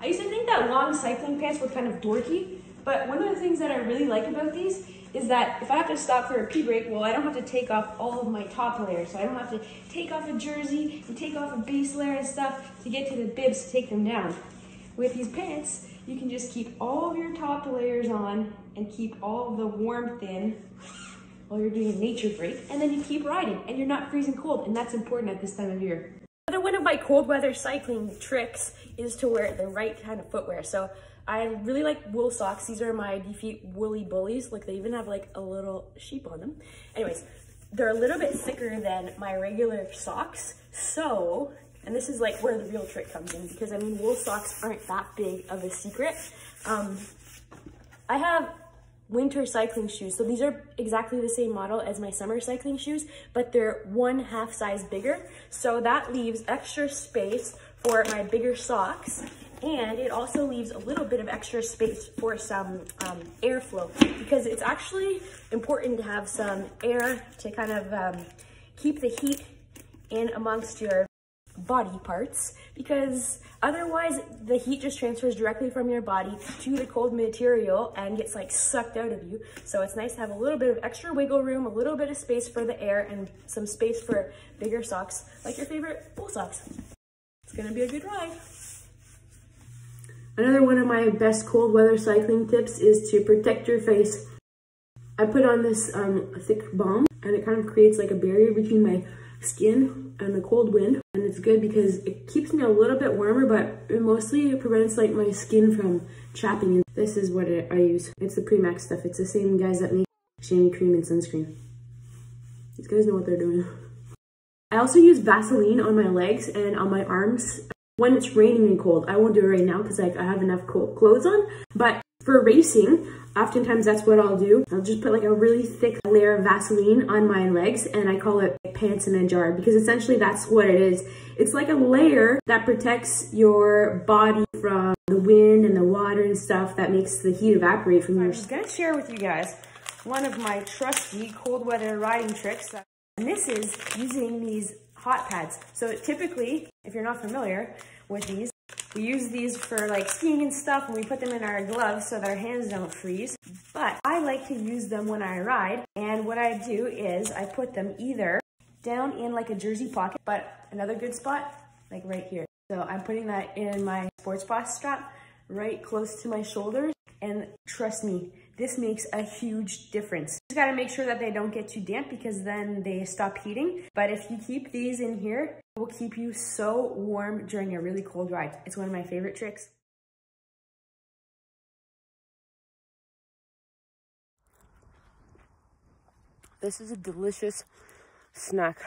I used to think that long cycling pants were kind of dorky, but one of the things that I really like about these is that if I have to stop for a pee break, well, I don't have to take off all of my top layers. So I don't have to take off a jersey and take off a base layer and stuff to get to the bibs to take them down. With these pants, you can just keep all of your top layers on and keep all of the warmth in while you're doing a nature break. And then you keep riding and you're not freezing cold. And that's important at this time of year. One of my cold weather cycling tricks is to wear the right kind of footwear. So I really like wool socks. These are my DeFeet Woolie Boolies. Look, they even have like a little sheep on them. Anyways, they're a little bit thicker than my regular socks. So, and this is like where the real trick comes in because I mean, wool socks aren't that big of a secret. Um, I have winter cycling shoes. So these are exactly the same model as my summer cycling shoes, but they're one half size bigger. So that leaves extra space for my bigger socks and it also leaves a little bit of extra space for some um, airflow because it's actually important to have some air to kind of um, keep the heat in amongst your body parts because otherwise the heat just transfers directly from your body to the cold material and gets like sucked out of you. So it's nice to have a little bit of extra wiggle room, a little bit of space for the air and some space for bigger socks like your favorite wool socks. It's gonna be a good ride. Another one of my best cold weather cycling tips is to protect your face. I put on this um, thick balm and it kind of creates like a barrier between my skin and the cold wind. And it's good because it keeps me a little bit warmer, but it mostly it prevents like my skin from chapping. This is what I use. It's the Premax stuff. It's the same guys that make chamois cream and sunscreen. These guys know what they're doing. I also use Vaseline on my legs and on my arms when it's raining and cold. I won't do it right now because like, I have enough clothes on, but for racing, oftentimes that's what I'll do. I'll just put like a really thick layer of Vaseline on my legs and I call it pants in a jar because essentially that's what it is. It's like a layer that protects your body from the wind and the water and stuff that makes the heat evaporate from your. I'm gonna share with you guys one of my trusty cold weather riding tricks. And this is using these hot pads. So typically, if you're not familiar with these, we use these for like skiing and stuff and we put them in our gloves so that our hands don't freeze. But I like to use them when I ride. And what I do is I put them either down in like a jersey pocket, but another good spot, like right here. So I'm putting that in my sports bra strap right close to my shoulders. And trust me, this makes a huge difference. You just gotta make sure that they don't get too damp because then they stop heating. But if you keep these in here, it will keep you so warm during a really cold ride. It's one of my favorite tricks. This is a delicious snack.